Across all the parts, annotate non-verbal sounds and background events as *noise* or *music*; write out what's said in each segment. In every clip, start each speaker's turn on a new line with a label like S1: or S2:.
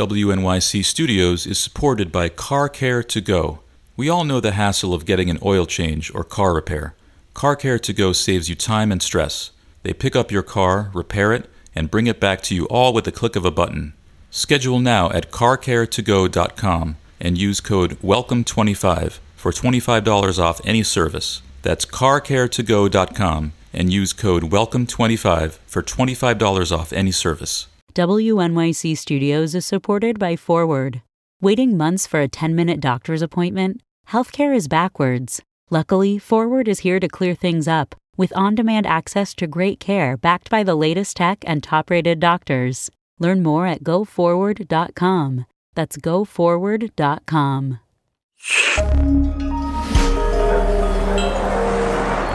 S1: WNYC Studios is supported by Car Care to Go. We all know the hassle of getting an oil change or car repair. Car Care to Go saves you time and stress. They pick up your car, repair it, and bring it back to you all with the click of a button. Schedule now at carcaretogo.com and use code WELCOME25 for $25 off any service. That's carcaretogo.com and use code WELCOME25 for $25 off any service.
S2: WNYC Studios is supported by Forward. Waiting months for a 10 minute doctor's appointment? Healthcare is backwards. Luckily, Forward is here to clear things up with on demand access to great care backed by the latest tech and top rated doctors. Learn more at goforward.com. That's goforward.com.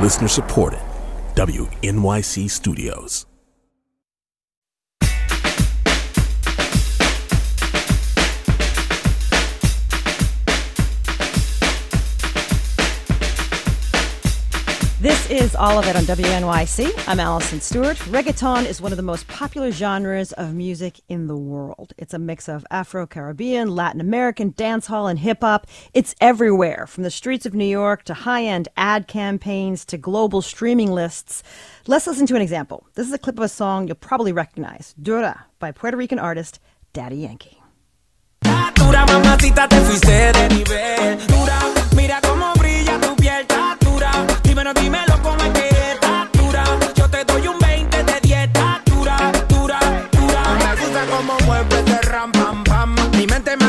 S3: Listener supported. WNYC Studios.
S4: This is all of it on WNYC. I'm Alison Stewart. Reggaeton is one of the most popular genres of music in the world. It's a mix of Afro Caribbean, Latin American, dancehall, and hip hop. It's everywhere, from the streets of New York to high end ad campaigns to global streaming lists. Let's listen to an example. This is a clip of a song you'll probably recognize Dura by Puerto Rican artist Daddy Yankee.
S5: Dura, mamacita,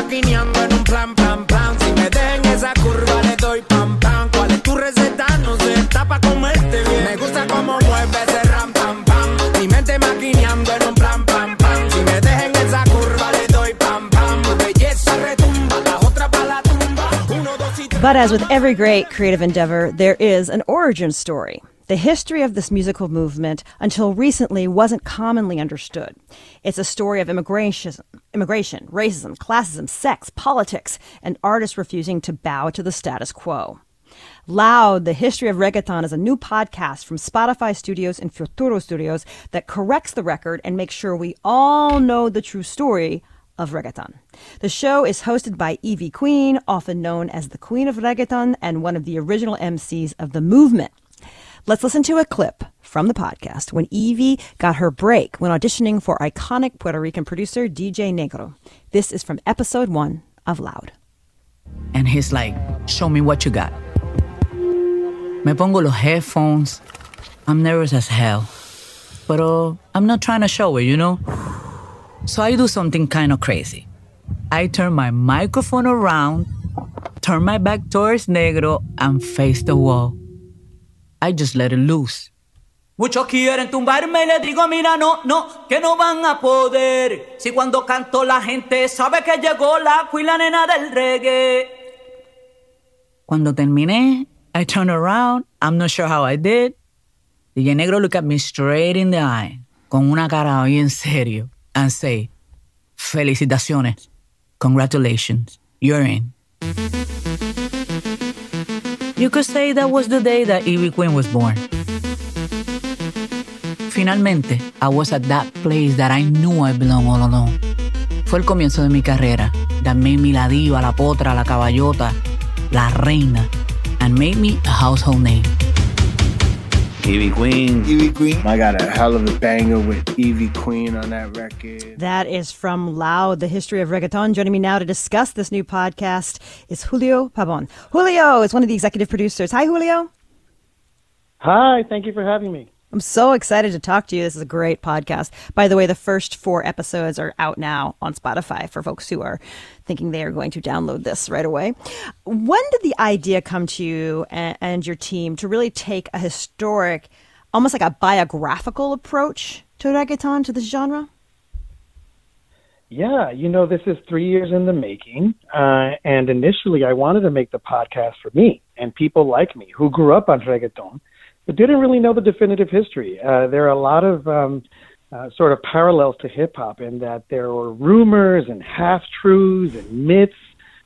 S5: maquineando en un plan, plan, plan. Si me esa curva, le doy pam, pam. ¿Cuál es tu receta? No sé, está pa' comerte bien. Me gusta cómo mueves de ram, pam, pam. Mi mente maquineando en un plan, pam, pam. Si me dejen esa curva, le doy pam, pam. Belleza retumba, la otra pa' la tumba. Uno, dos y tres.
S4: But as with every great creative endeavor, there is an origin story. The history of this musical movement until recently wasn't commonly understood. It's a story of immigration, immigration, racism, classism, sex, politics, and artists refusing to bow to the status quo. Loud, the history of reggaeton is a new podcast from Spotify Studios and Futuro Studios that corrects the record and makes sure we all know the true story of reggaeton. The show is hosted by Ivy Queen, often known as the Queen of Reggaeton and one of the original MCs of the movement. Let's listen to a clip from the podcast when Ivy got her break when auditioning for iconic Puerto Rican producer DJ Negro. This is from episode one of Loud.
S6: And he's like, Show me what you got. Me pongo los headphones. I'm nervous as hell. Pero oh, I'm not trying to show it, you know? So I do something kind of crazy. I turn my microphone around, turn my back towards Negro, and face the wall. I just let it loose. Muchos quieren tumbarme y le digo, mira, no, no, que no van a poder. Si cuando canto la gente sabe que llegó la la nena del reggae. Cuando terminé, I turned around. I'm not sure how I did. DJ Negro look at me straight in the eye, con una cara bien serio, and say, Felicitaciones. Congratulations. You're in. You could say that was the day that Evie Queen was born. Finalmente, I was at that place that I knew I belonged all along. Fue el comienzo de mi carrera that made me la diva, la potra, la caballota, la reina, and made me a household name.
S7: Ivy Queen.
S8: Ivy Queen. I got a hell of a banger with Ivy Queen on that record.
S4: That is from Loud, the history of reggaeton. Joining me now to discuss this new podcast is Julio Pabon. Julio is one of the executive producers. Hi, Julio.
S9: Hi, thank you for having me.
S4: I'm so excited to talk to you. This is a great podcast. By the way, the first four episodes are out now on Spotify for folks who are thinking they are going to download this right away. When did the idea come to you and, your team to really take a historic, almost like a biographical approach to reggaeton, to this genre?
S9: Yeah, you know, this is three years in the making. Uh, and initially, I wanted to make the podcast for me and people like me who grew up on reggaeton, but didn't really know the definitive history. Uh, there are a lot of um, uh, sort of parallels to hip hop in that there were rumors and half truths and myths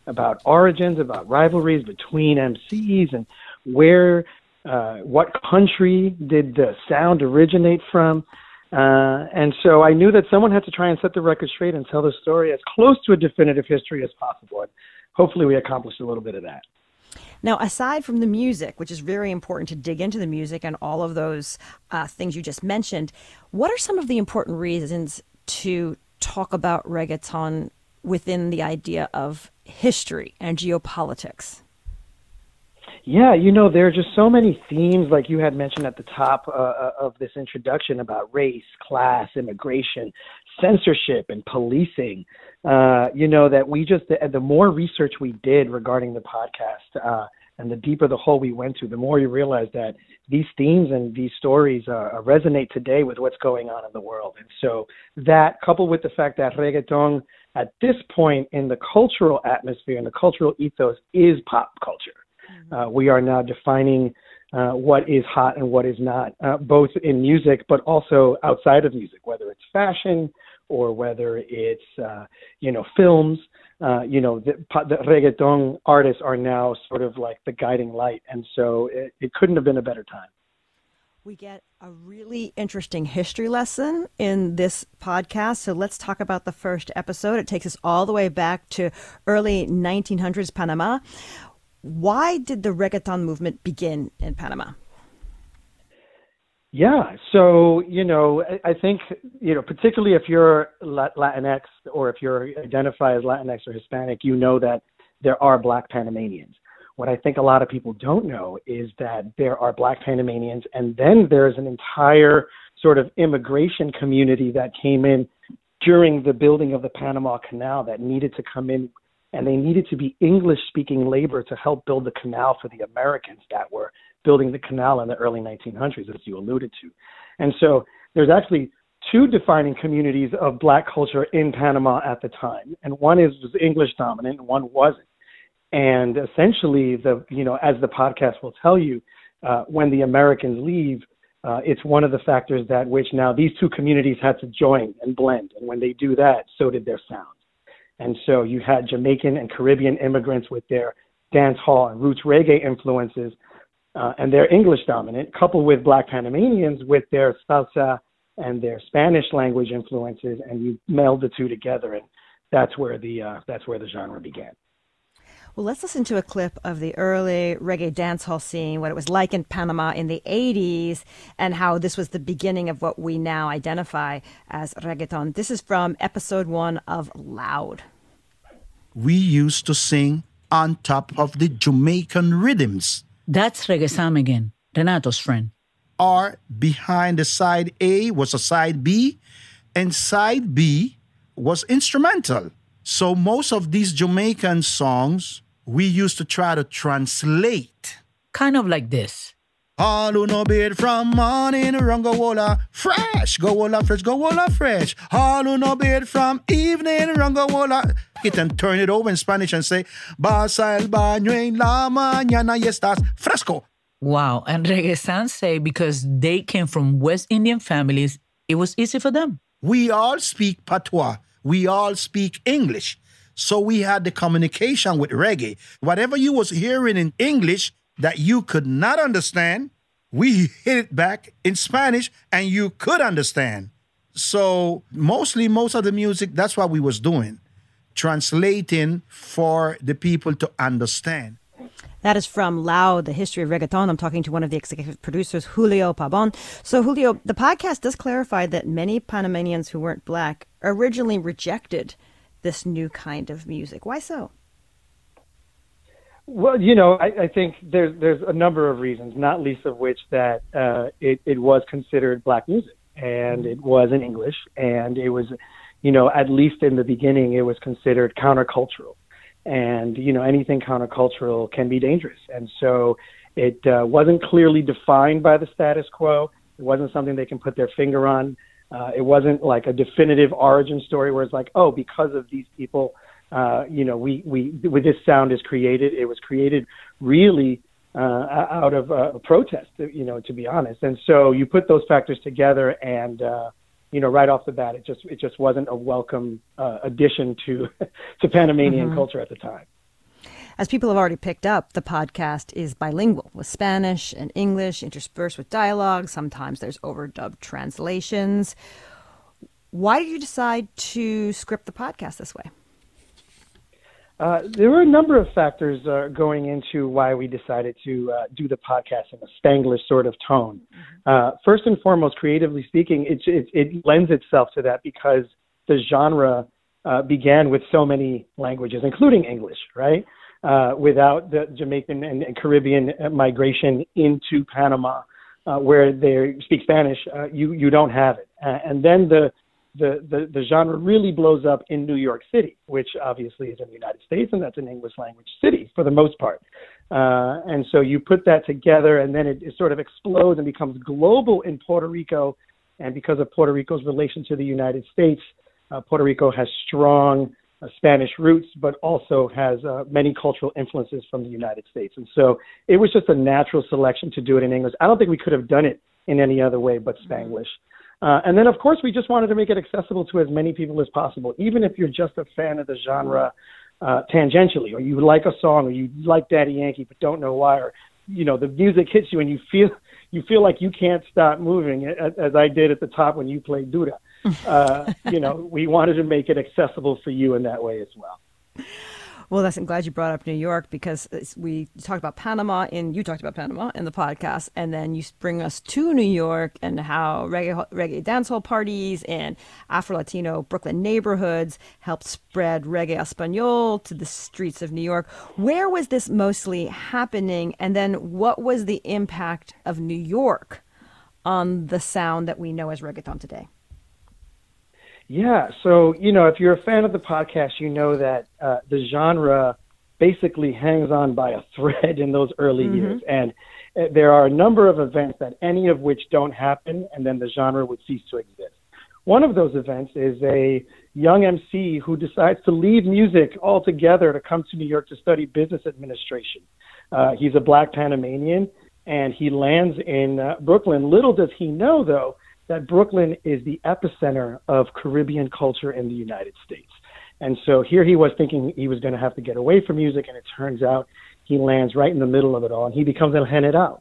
S9: about origins, about rivalries between MCs and where, uh, what country did the sound originate from. Uh, and so I knew that someone had to try and set the record straight and tell the story as close to a definitive history as possible. And hopefully, we accomplished a little bit of that.
S4: Now, aside from the music, which is very important to dig into the music and all of those uh, things you just mentioned, what are some of the important reasons to talk about reggaeton within the idea of history and geopolitics?
S9: Yeah, you know, there are just so many themes, like you had mentioned at the top uh, uh, of this introduction about race, class, immigration, censorship, and policing. Uh, you know, that we just, the, the more research we did regarding the podcast uh, and the deeper the hole we went to, the more you realize that these themes and these stories uh, resonate today with what's going on in the world. And so that, coupled with the fact that reggaeton, at this point in the cultural atmosphere and the cultural ethos, is pop culture uh, we are now defining uh, what is hot and what is not, uh, both in music but also outside of music, whether it's fashion or whether it's uh, you know films. Uh, you know the, the reggaeton artists are now sort of like the guiding light, and so it, it couldn't have been a better time.
S4: We get a really interesting history lesson in this podcast. So let's talk about the first episode. It takes us all the way back to early 1900s Panama. Why did the reggaeton movement begin in Panama?
S9: Yeah, so you know, I think you know, particularly if you're Latinx or if you're identify as Latinx or Hispanic, you know that there are Black Panamanians. What I think a lot of people don't know is that there are Black Panamanians, and then there's an entire sort of immigration community that came in during the building of the Panama Canal that needed to come in and they needed to be English speaking labor to help build the canal for the Americans that were building the canal in the early 1900s, as you alluded to. And so there's actually two defining communities of black culture in Panama at the time, and one is was English dominant, and one wasn't. And essentially, the you know, as the podcast will tell you, uh, when the Americans leave, uh, it's one of the factors that which now these two communities had to join and blend, and when they do that, so did their sound. And so you had Jamaican and Caribbean immigrants with their dance hall and roots reggae influences, uh, and their English dominant, coupled with Black Panamanians with their salsa and their Spanish language influences, and you meld the two together, and that's where the uh, that's where the genre began.
S4: Well, let's listen to a clip of the early reggae dancehall scene, what it was like in Panama in the 80s, and how this was the beginning of what we now identify as reggaeton. This is from episode one of Loud.
S10: We used to sing on top of the Jamaican rhythms.
S6: That's Reggae Sam again, Renato's friend.
S10: Or behind the side A was a side B, and side B was instrumental. So most of these Jamaican songs we used to try to translate.
S6: Kind of like this.
S10: All who no beard from morning run go wola fresh, go wola fresh, go wola fresh. All who no beard from evening run go wola. It and turn it over in Spanish and say, Basa el baño en la mañana y estás fresco.
S6: Wow, and reggae say because they came from West Indian families, it was easy for them.
S10: We all speak patois we all speak English. So we had the communication with reggae. Whatever you was hearing in English that you could not understand, we hit it back in Spanish and you could understand. So mostly most of the music, that's what we was doing. Translating for the people to understand.
S4: That is from Loud, the history of reggaeton. I'm talking to one of the executive producers, Julio Pabon. So, Julio, the podcast does clarify that many Panamanians who weren't black originally rejected this new kind of music. Why so?
S9: Well, you know, I, I think there's there's a number of reasons, not least of which that uh, it, it was considered black music, and it was in English, and it was, you know, at least in the beginning, it was considered countercultural. And you know anything countercultural can be dangerous. And so it uh, wasn't clearly defined by the status quo. It wasn't something they can put their finger on. Uh, it wasn't like a definitive origin story where it's like oh because of these people uh, you know we we with this sound is created it was created really uh, out of uh, protest you know to be honest and so you put those factors together and uh, you know, right off the bat, it just it just wasn't a welcome uh, addition to *laughs* to Panamanian mm-hmm. culture at the time.
S4: As people have already picked up, the podcast is bilingual with Spanish and English interspersed with dialogue. Sometimes there's overdubbed translations. Why did you decide to script the podcast this way?
S9: Uh, there were a number of factors uh, going into why we decided to uh, do the podcast in a Spanglish sort of tone. Uh, first and foremost, creatively speaking, it, it, it, lends itself to that because the genre uh, began with so many languages, including English, right? Uh, without the Jamaican and, and, Caribbean migration into Panama, where they speak Spanish, you you don't have it. and then the the, the, the genre really blows up in New York City, which obviously is in the United States, and that's an English language city for the most part. Uh, and so you put that together, and then it, it sort of explodes and becomes global in Puerto Rico. And because of Puerto Rico's relation to the United States, uh, Puerto Rico has strong uh, Spanish roots, but also has uh, many cultural influences from the United States. And so it was just a natural selection to do it in English. I don't think we could have done it in any other way but Spanglish. Uh, and then, of course, we just wanted to make it accessible to as many people as possible, even if you're just a fan of the genre uh, tangentially, or you like a song, or you like Daddy Yankee but don't know why, or you know the music hits you and you feel you feel like you can't stop moving, as, as I did at the top when you played Dura. *laughs* Uh, you know, we wanted to make it accessible for you in that way as well.
S4: Well, that's, I'm glad you brought up New York because we talked about Panama and you talked about Panama in the podcast, and then you bring us to New York and how reggae, reggae dancehall parties and Afro Latino Brooklyn neighborhoods helped spread reggae espanol to the streets of New York. Where was this mostly happening, and then what was the impact of New York on the sound that we know as reggaeton today?
S9: Yeah. So, you know, if you're a fan of the podcast, you know that uh, the genre basically hangs on by a thread in those early mm-hmm. years. And uh, there are a number of events that any of which don't happen, and then the genre would cease to exist. One of those events is a young MC who decides to leave music altogether to come to New York to study business administration. Uh, he's a black Panamanian, and he lands in uh, Brooklyn. Little does he know, though, that Brooklyn is the epicenter of Caribbean culture in the United States. And so here he was thinking he was going to have to get away from music, and it turns out he lands right in the middle of it all, and he becomes El General.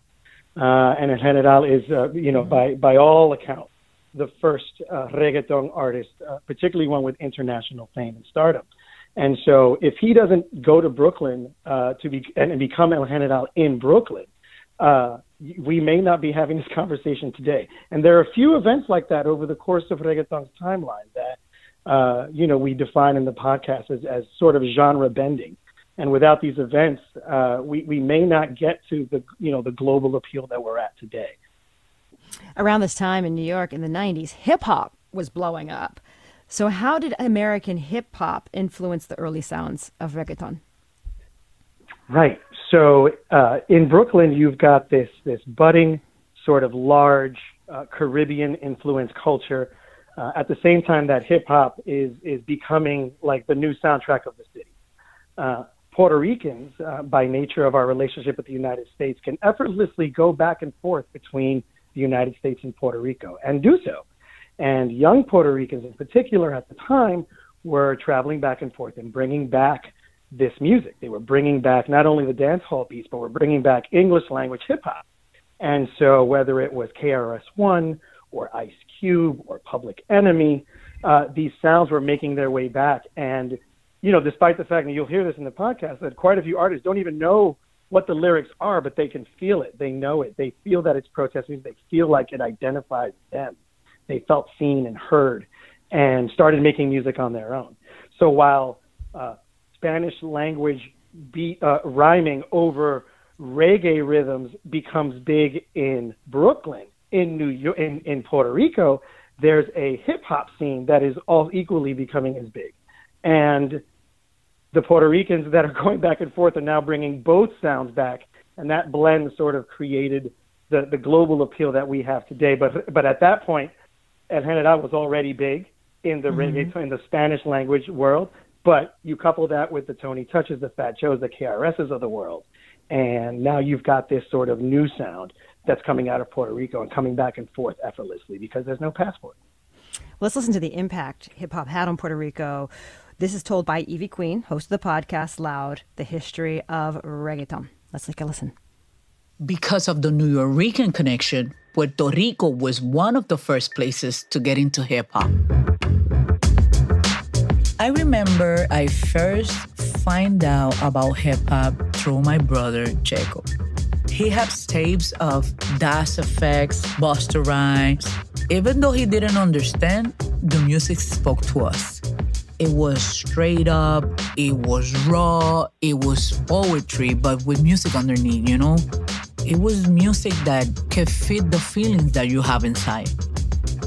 S9: Uh, and El General is, uh, you know, by by all accounts, the first uh, reggaeton artist, uh, particularly one with international fame and stardom. And so, if he doesn't go to Brooklyn uh, to be and become El General in Brooklyn, uh, we may not be having this *laughs* conversation today. And there are a few events like that over the course of reggaeton's timeline that, uh, you know, we define in the podcast as, as sort of genre bending. And without these events, uh, we, we may not get to the, you know, the global appeal that we're at today.
S4: Around this time in New York in the 90s, hip hop was blowing up. So, how did American hip hop influence the early sounds of reggaeton?
S9: Right. So uh, in Brooklyn, you've got this this budding, sort of large uh, Caribbean influenced culture. Uh, at the same time that hip hop is is becoming like the new soundtrack of the city. Uh, Puerto Ricans, uh, by nature of our relationship with the United States, can effortlessly go back and forth between the United States and Puerto Rico and do so. And young Puerto Ricans, in particular, at the time, were traveling back and forth and bringing back this music. They were bringing back not only the dance hall beats, but were bringing back English language hip hop. And so whether it was KRS One or Ice Cube or Public Enemy, uh, these sounds were making their way back. And you know, despite the fact that you'll hear this in the podcast, that quite a few artists don't even know what the lyrics are, but they can feel it. They know it. They feel that it's protest music. They feel like it identifies them. They felt seen and heard, and started making music on their own. So while uh, Spanish language beat uh, rhyming over reggae rhythms becomes big in Brooklyn, in New York, in, in Puerto Rico, there's a hip hop scene that is all equally becoming as big. And the Puerto Ricans that are *laughs* going back and forth are now bringing both sounds back, and that blend sort of created the, the global appeal that we have today. But but at that point, El General was already big in the mm-hmm. reggae in the Spanish language world. But you couple that with the Tony Touches, the Fat Joes, the KRSs of the world, and now you've got this sort of new sound that's coming out of Puerto Rico and coming back and forth effortlessly because there's no passport.
S4: Let's listen to the impact hip hop had on Puerto Rico This is told by Ivy Queen, host of the podcast Loud, the history of reggaeton. Let's take a listen.
S6: Because of the Nuyorican connection, Puerto Rico was one of the first places to get into hip hop. I remember I first find out about hip hop through my brother Checo. He has tapes of Das EFX, Busta Rhymes. Even though he didn't understand, the music spoke to us. It was straight up, it was raw, it was poetry, but with music underneath, you know? It was music that could fit the feelings that you have inside.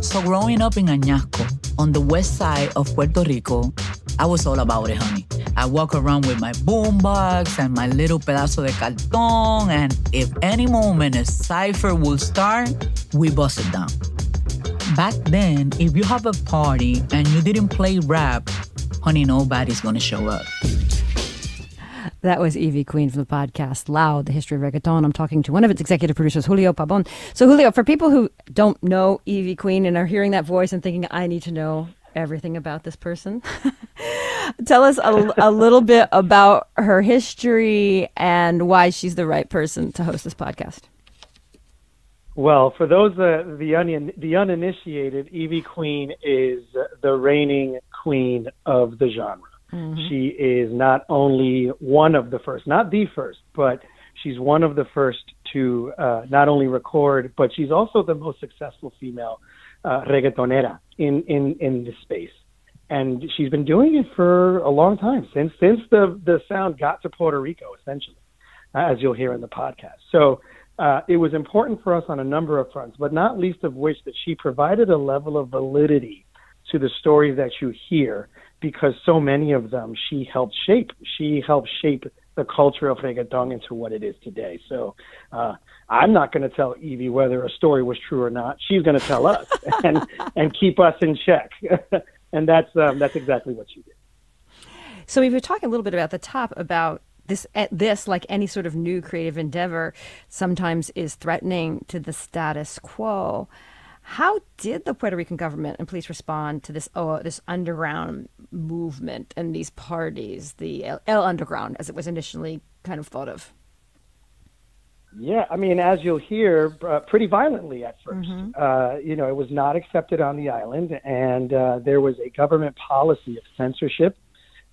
S6: So growing up in Añasco, on the west side of Puerto Rico, I was all about it, honey. I walk around with my boombox and my little pedazo de cartón, and if any moment a cipher will start, we bust it down. Back then, if you have a party and you didn't play rap, honey, nobody's gonna show up.
S4: That was Ivy Queen from the podcast Loud, the history of reggaeton. I'm talking to one of its executive producers, Julio Pabon. So, Julio, for people who don't know Ivy Queen and are hearing that voice and thinking, I need to know everything about this person, *laughs* tell us a, a little bit about her history and why she's the right person to host this podcast.
S9: Well, for those uh, the un- the uninitiated, Ivy Queen is the reigning queen of the genre. Mm-hmm. She is not only one of the first, not the first, but she's one of the first to uh, not only record, but she's also the most successful female uh, reggaetonera in, in, in this space. And she's been doing it for a long time, since since the, the sound got to Puerto Rico, essentially, as you'll hear in the podcast. So uh, it was important for us on a number of fronts, but not least of which that she provided a level of validity to the stories that you hear because so many of them she helped shape. She helped shape the culture of reggaeton into what it is today. So uh, I'm not going to tell Ivy whether a story was true or not. She's going to tell us *laughs* and and keep us in check. *laughs* and that's um, that's exactly what she did.
S4: So we were talking a little bit about the top about this eh, this like any sort of new creative endeavor sometimes is threatening to the status quo. How did the Puerto Rican government and police respond to this oh, this underground movement and these parties, the El Underground, as it was initially kind of thought of?
S9: Yeah, I mean, as you'll hear, uh, pretty violently at 1st mm-hmm. uh, you know, it was not accepted on the island, and uh, there was a government policy of censorship.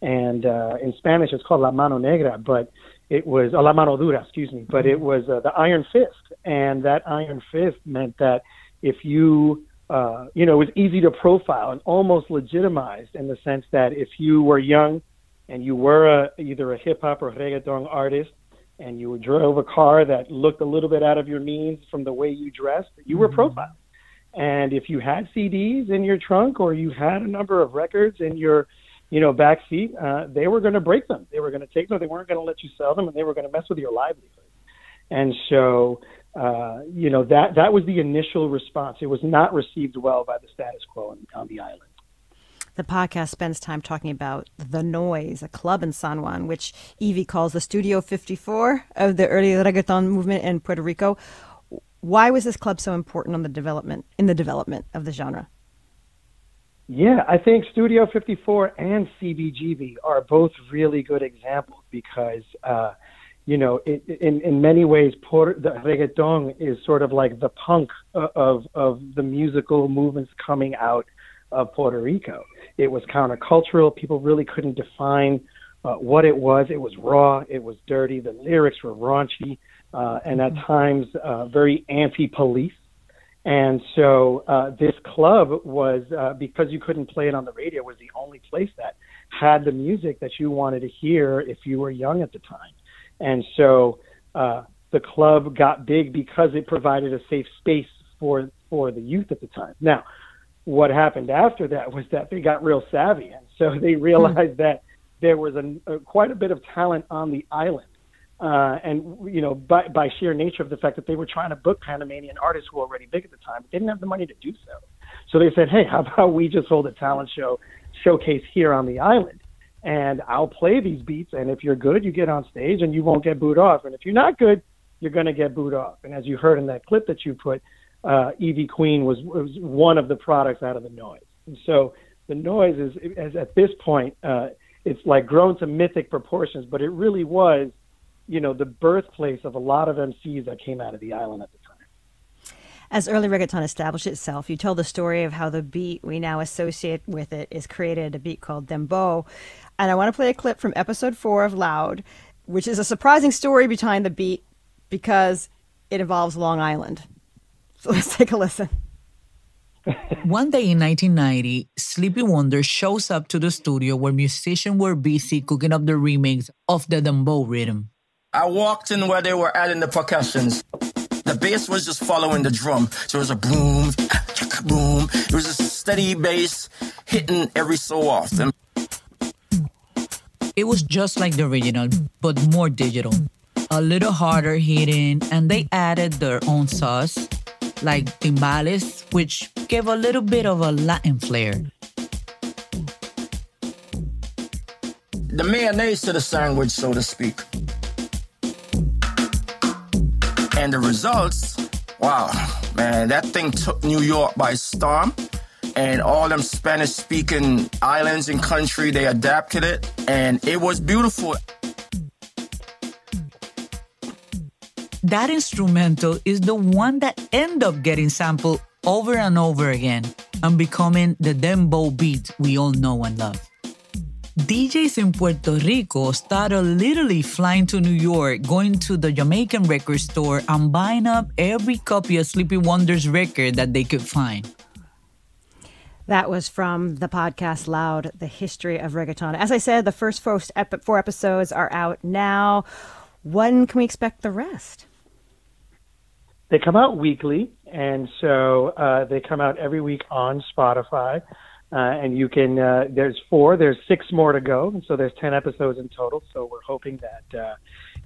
S9: And uh, in Spanish, it's called la mano negra, but it was la mano dura, excuse me. But it mm-hmm. was uh, the iron fist, and that iron fist meant that if you uh, you know, it was easy to profile and almost legitimized in the sense that if you were young and you were a, either a hip hop or reggaeton artist and you drove a car that looked a little bit out of your means from the way you dressed, you were mm-hmm. profiled. And if you had CDs in your trunk or you had a number of records in your, you know, back seat, uh, they were going to break them. They were going to take them. They weren't going to let you sell them, and they were going to mess with your livelihood. And so uh, you know that that was the initial response. It was not received well by the status quo on, on the island.
S4: The podcast spends time talking about the Noise, a club in San Juan, which Ivy calls the Studio 54 of the early reggaeton movement in Puerto Rico. Why was this club so important on the development in the development of the genre?
S9: Yeah, I think Studio 54 and CBGB are both really good examples because uh, you know, it, in in many ways, Puerto, the reggaeton is sort of like the punk of of the musical movements coming out of Puerto Rico. It was countercultural. People really couldn't define uh, what it was. It was raw. It was dirty. The lyrics were raunchy, uh, and at times uh, very anti-police. And so uh, this club was uh, because you couldn't play it on the radio was the only place that had the music that you wanted to hear if you were young at the time. And so uh, the club got big because it provided a safe space for for the youth at the time. Now, what happened after that was that they got real savvy, and so *laughs* they realized hmm. that there was a, a, quite a bit of talent on the island. Uh, and you know, by, by sheer nature of the fact that they were trying to book Panamanian artists who were already big at the time, but didn't have the money to do so. So they said, "Hey, how about we just hold a talent show showcase here on the island?" And I'll play these beats. And if you're good, you get on stage and you won't get booed off. And if you're not good, you're going to get booed off. And as you heard in that clip that you put, uh, Ivy Queen was, was one of the products out of the noise. And so the noise is, is at this point, uh, it's like grown to mythic proportions, but it really was, you know, the birthplace of a lot of MCs that came out of the island at the time.
S4: As early reggaeton established itself, you tell the story of how the beat we now associate with it is created, a beat called dembow. And I want to play a clip from episode four of Loud, which is a surprising story behind the beat because it involves Long Island. So *laughs* let's take a listen.
S6: One day in 1990, Sleepy Wonder shows up to the studio where musicians were busy cooking up the remix of the dembow rhythm.
S11: I walked in where they were adding the percussions. The bass was just following the drum. So it was a boom, ah, boom. It was a steady bass hitting every so often.
S6: It was just like the original, but more digital. A little harder hitting, and they added their own sauce, like timbales, which gave a little bit of a Latin flair.
S11: The mayonnaise to the sandwich, so to speak. And the results, wow, man, that thing took New York by storm. And all them Spanish speaking islands and country, they adapted it. And it was beautiful.
S6: That instrumental is the one that end up getting sampled over and over again and becoming the dembow beat we all know and love. DJs in Puerto Rico started literally flying to New York, going to the Jamaican record store and buying up every copy of Sleepy Wonder's record that they could find.
S4: That was from the podcast Loud, The History of Reggaeton. As I said, the first four, four episodes are out now. When can we expect the rest?
S9: They come out weekly, and so uh, they come out every week on Spotify. Uh, and you can, uh, there's four, there's six more to go. And so there's 10 episodes in total. So we're hoping that uh,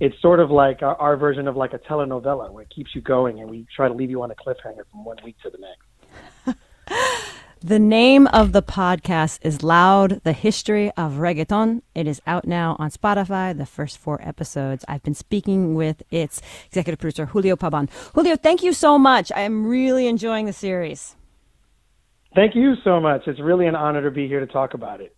S9: it's sort of like our, our version of like a telenovela where it keeps you going and we try to leave you on a cliffhanger from one week to the next. *laughs*
S4: The name of the podcast is Loud, the History of Reggaeton. It is out now on Spotify, the first four episodes. I've been speaking with its executive producer, Julio Pabon. Julio, thank you so much. I am really enjoying the series.
S9: Thank you so much. It's really an honor to be here to talk about it.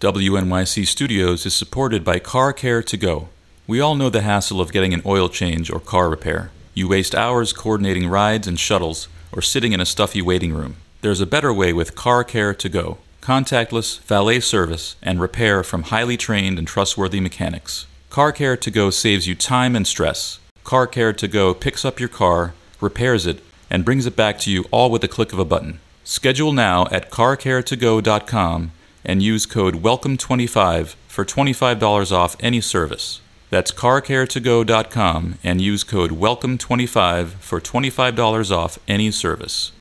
S1: WNYC Studios is supported by Car Care to Go. We all know the hassle of getting an oil change or car repair. You waste hours coordinating rides and shuttles or sitting in a stuffy waiting room. There's a better way with Car Care to Go contactless valet service and repair from highly trained and trustworthy mechanics. Car Care to Go saves you time and stress. Car Care to Go picks up your car, repairs it, and brings it back to you all with a click of a button. Schedule now at carcaretogo.com and use code WELCOME25 for $25 off any service. That's carcaretogo.com and use code WELCOME25 for $25 off any service.